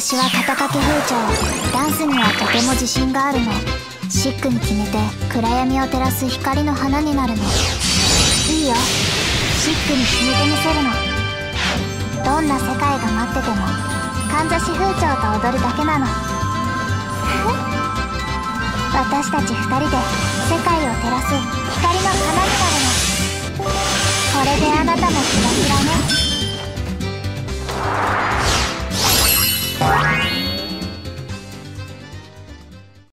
私は肩掛け風潮。ダンスにはとても自信があるの。シックに決めて暗闇を照らす光の花になるの。いいよ。シックに決めてみせるの。どんな世界が待っててもかんざし風潮と踊るだけなの。私たち二人で世界を照らす光の花になるの。これであなたもキラキラね。